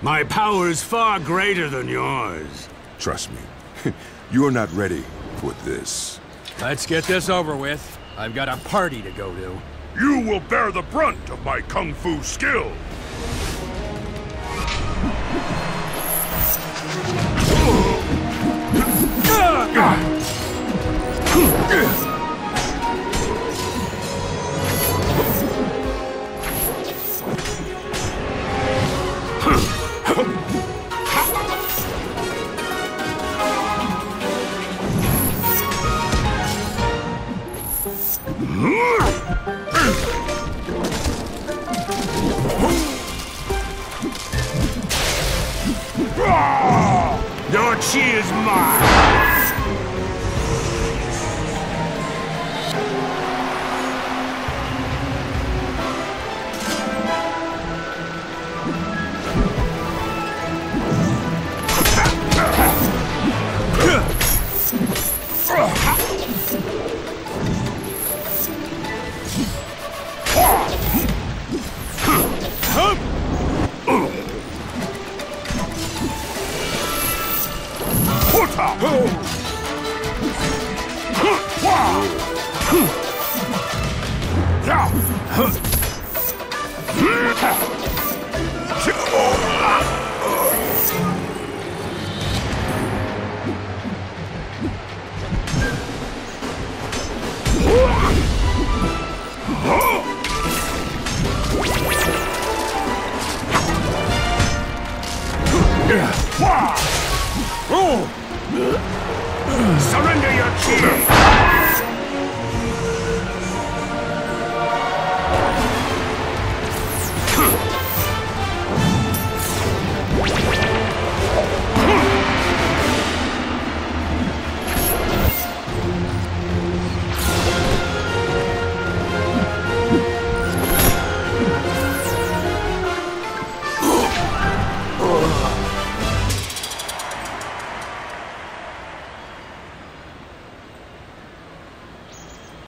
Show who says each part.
Speaker 1: My power is far greater than yours.
Speaker 2: Trust me, you're not ready for this.
Speaker 3: Let's get this over with. I've got a party to go to.
Speaker 4: You will bear the brunt of my kung fu skill. Ah!
Speaker 1: Your chi is mine! 城。我操！哼，哇，哼，呀，哼，嗯，哼。Surrender your chi!